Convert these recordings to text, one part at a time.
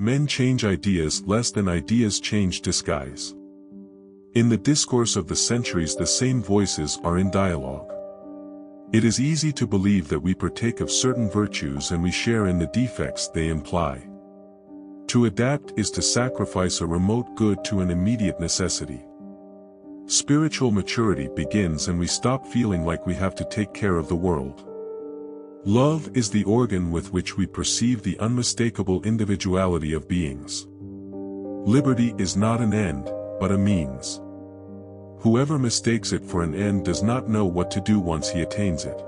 Men change ideas less than ideas change disguise. In the discourse of the centuries the same voices are in dialogue. It is easy to believe that we partake of certain virtues and we share in the defects they imply. To adapt is to sacrifice a remote good to an immediate necessity. Spiritual maturity begins and we stop feeling like we have to take care of the world. Love is the organ with which we perceive the unmistakable individuality of beings. Liberty is not an end, but a means. Whoever mistakes it for an end does not know what to do once he attains it.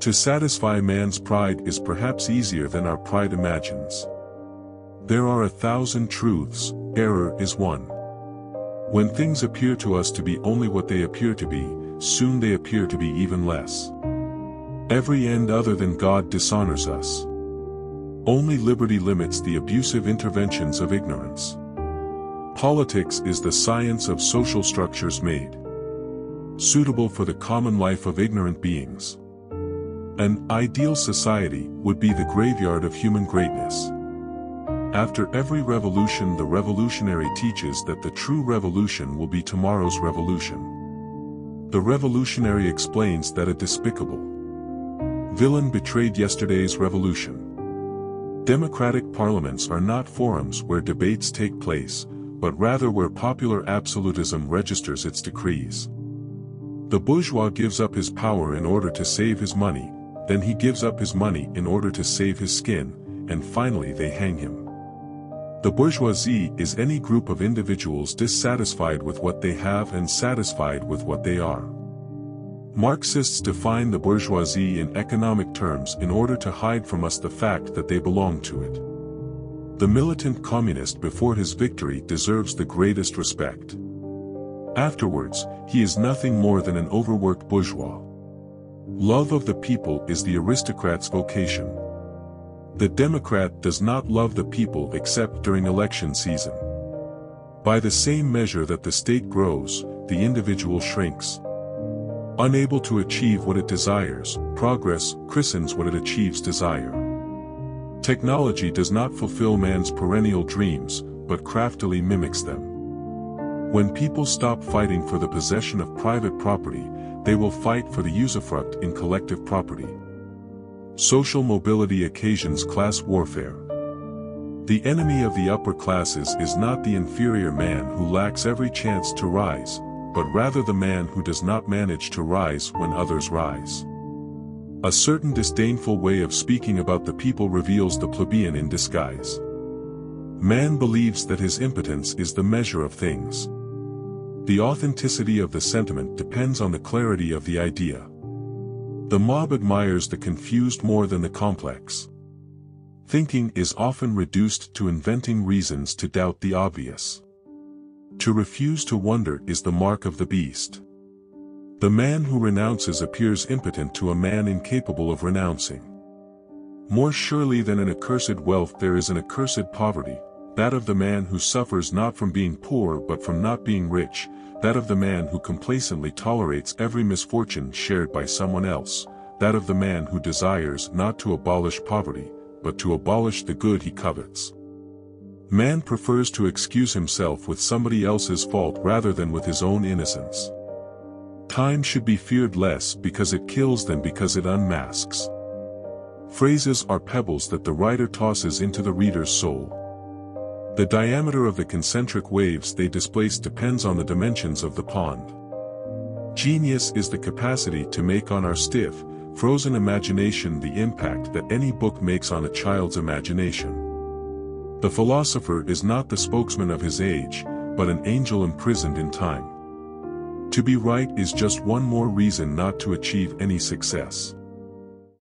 To satisfy man's pride is perhaps easier than our pride imagines. There are a thousand truths, error is one. When things appear to us to be only what they appear to be, soon they appear to be even less. Every end other than God dishonors us. Only liberty limits the abusive interventions of ignorance. Politics is the science of social structures made suitable for the common life of ignorant beings. An ideal society would be the graveyard of human greatness. After every revolution the revolutionary teaches that the true revolution will be tomorrow's revolution. The revolutionary explains that a despicable Villain betrayed yesterday's revolution. Democratic parliaments are not forums where debates take place, but rather where popular absolutism registers its decrees. The bourgeois gives up his power in order to save his money, then he gives up his money in order to save his skin, and finally they hang him. The bourgeoisie is any group of individuals dissatisfied with what they have and satisfied with what they are. Marxists define the bourgeoisie in economic terms in order to hide from us the fact that they belong to it. The militant communist before his victory deserves the greatest respect. Afterwards, he is nothing more than an overworked bourgeois. Love of the people is the aristocrat's vocation. The Democrat does not love the people except during election season. By the same measure that the state grows, the individual shrinks. Unable to achieve what it desires, progress christens what it achieves desire. Technology does not fulfill man's perennial dreams, but craftily mimics them. When people stop fighting for the possession of private property, they will fight for the usufruct in collective property. Social mobility occasions class warfare. The enemy of the upper classes is not the inferior man who lacks every chance to rise, but rather the man who does not manage to rise when others rise. A certain disdainful way of speaking about the people reveals the plebeian in disguise. Man believes that his impotence is the measure of things. The authenticity of the sentiment depends on the clarity of the idea. The mob admires the confused more than the complex. Thinking is often reduced to inventing reasons to doubt the obvious. To refuse to wonder is the mark of the beast. The man who renounces appears impotent to a man incapable of renouncing. More surely than an accursed wealth there is an accursed poverty, that of the man who suffers not from being poor but from not being rich, that of the man who complacently tolerates every misfortune shared by someone else, that of the man who desires not to abolish poverty, but to abolish the good he covets. Man prefers to excuse himself with somebody else's fault rather than with his own innocence. Time should be feared less because it kills than because it unmasks. Phrases are pebbles that the writer tosses into the reader's soul. The diameter of the concentric waves they displace depends on the dimensions of the pond. Genius is the capacity to make on our stiff, frozen imagination the impact that any book makes on a child's imagination. The philosopher is not the spokesman of his age, but an angel imprisoned in time. To be right is just one more reason not to achieve any success.